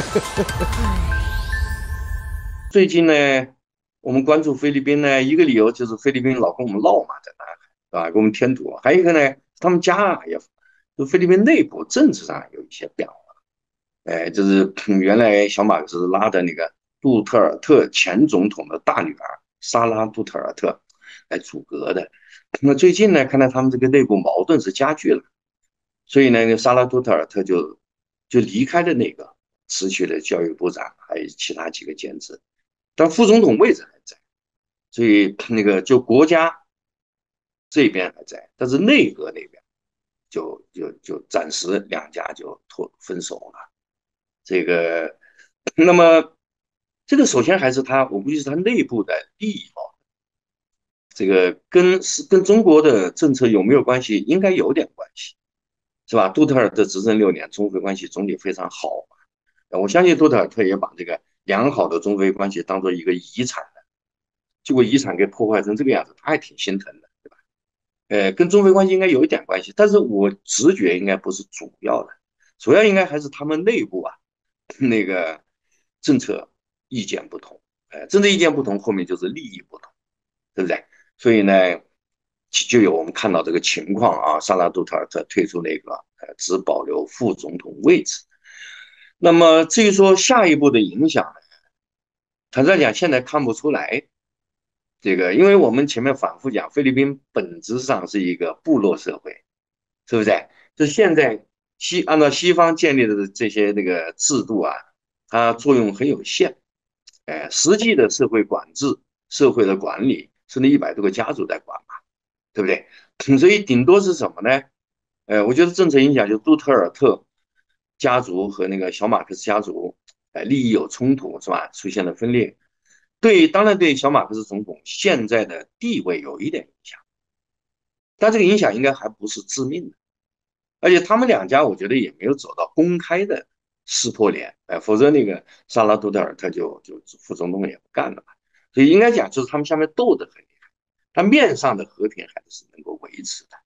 最近呢，我们关注菲律宾呢，一个理由就是菲律宾老跟我们闹嘛，在南海，是吧？给我们添堵。还有一个呢，他们家啊也，就菲律宾内部政治上有一些变化。哎，就是 原来小马克思拉的那个杜特尔特前总统的大女儿莎拉杜特尔特来阻隔的。那最近呢，看来他们这个内部矛盾是加剧了，所以呢，莎拉杜特尔特就就离开了那个，辞去了教育部长，还有其他几个兼职，但副总统位置还在，所以那个就国家这边还在，但是内阁那边就就就暂时两家就脱分手了。这个，那么这个首先还是他，我估计是他内部的利益哦。这个跟是跟中国的政策有没有关系？应该有点关系，是吧？杜特尔特执政六年，中非关系总体非常好。我相信杜特尔特也把这个良好的中非关系当做一个遗产的，结果遗产给破坏成这个样子，他还挺心疼的，对吧？呃，跟中非关系应该有一点关系，但是我直觉应该不是主要的，主要应该还是他们内部啊。那个政策意见不同，呃，政策意见不同，后面就是利益不同，对不对？所以呢，就有我们看到这个情况啊，萨拉杜特尔特退出那个，呃，只保留副总统位置。那么至于说下一步的影响呢，坦率讲，现在看不出来。这个，因为我们前面反复讲，菲律宾本质上是一个部落社会，是不是？就现在。西按照西方建立的这些那个制度啊，它作用很有限，哎，实际的社会管制、社会的管理是那一百多个家族在管嘛，对不对？所以顶多是什么呢？哎，我觉得政策影响就杜特尔特家族和那个小马克思家族，哎，利益有冲突是吧？出现了分裂，对，当然对小马克思总统现在的地位有一点影响，但这个影响应该还不是致命的。而且他们两家，我觉得也没有走到公开的撕破脸，哎，否则那个萨拉杜特尔特就就副总统也不干了嘛。所以应该讲，就是他们下面斗得很厉害，但面上的和平还是能够维持的。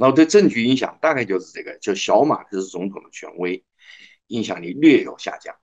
然后对政局影响，大概就是这个，就小马克思总统的权威影响力略有下降。